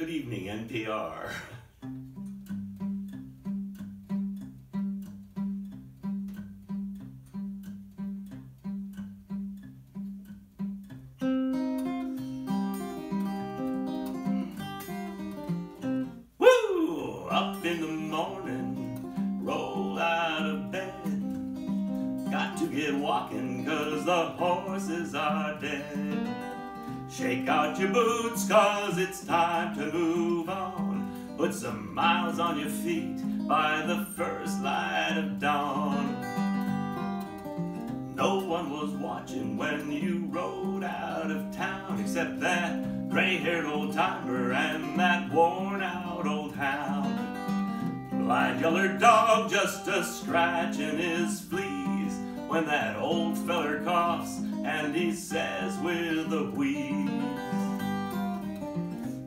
Good evening, NPR. Woo! Up in the morning, roll out of bed. Got to get walking cause the horses are dead. Shake out your boots cause it's time to move on. Put some miles on your feet by the first light of dawn. No one was watching when you rode out of town except that gray-haired old timer and that worn-out old hound. Blind yeller dog just a scratching his fleas when that old feller coughs and he says with a wheeze.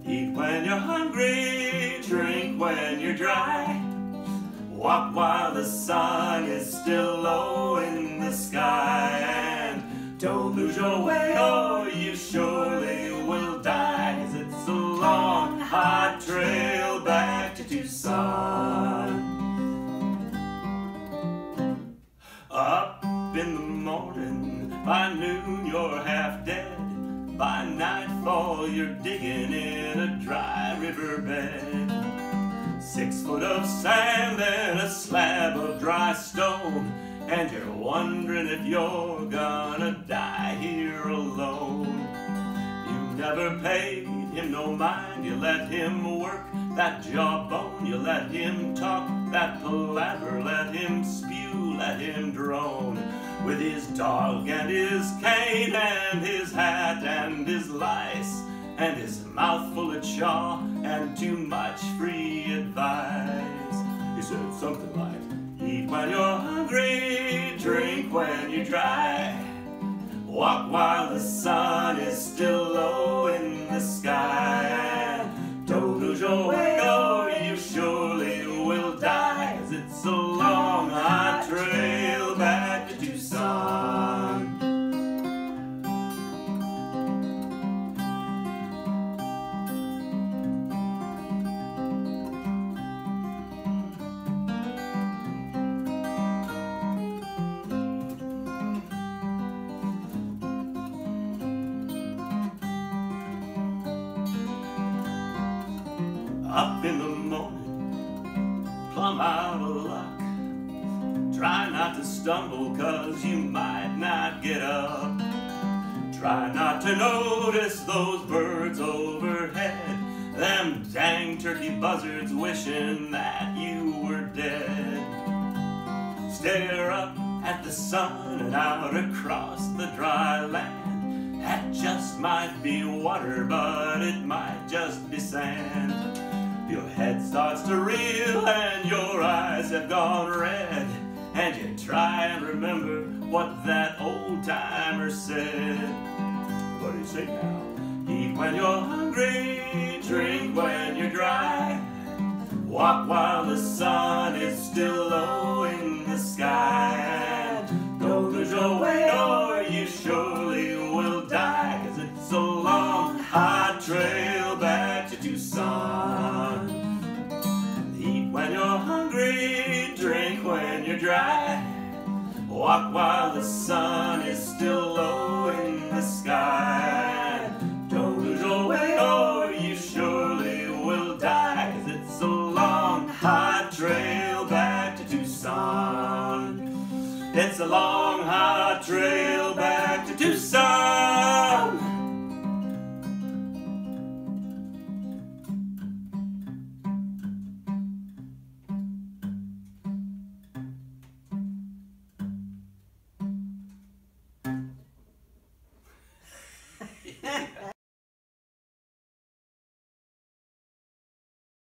Eat when you're hungry, drink when you're dry. Walk while the sun is still low in the sky. And don't lose your way or you surely will die. Cause it's a long, hot trail back to Tucson. Up in the morning, by noon you're half dead. By nightfall you're digging in a dry riverbed. Six foot of sand and a slab of dry stone. And you're wondering if you're gonna die here alone. You never paid him no mind, you let him work that jawbone, you let him talk that palaver, let him spew, let him drone. With his dog and his cane and his hat and his lice and his mouth full of chaw and too much free advice. He said something like, Eat when you're hungry, drink when you're dry. Walk while the sun is still low in the sky. Up in the morning, plumb out of luck. Try not to stumble, cause you might not get up. Try not to notice those birds overhead. Them dang turkey buzzards wishing that you were dead. Stare up at the sun and out across the dry land. That just might be water, but it might just be sand. Your head starts to reel and your eyes have gone red. And you try and remember what that old timer said. What do you say now? Eat when you're hungry, drink when you're dry. Walk while the sun is still low in the sky. When you're dry. Walk while the sun is still low in the sky. Don't lose your way or you surely will die. Cause it's a long, hot trail back to Tucson. It's a long, hot trail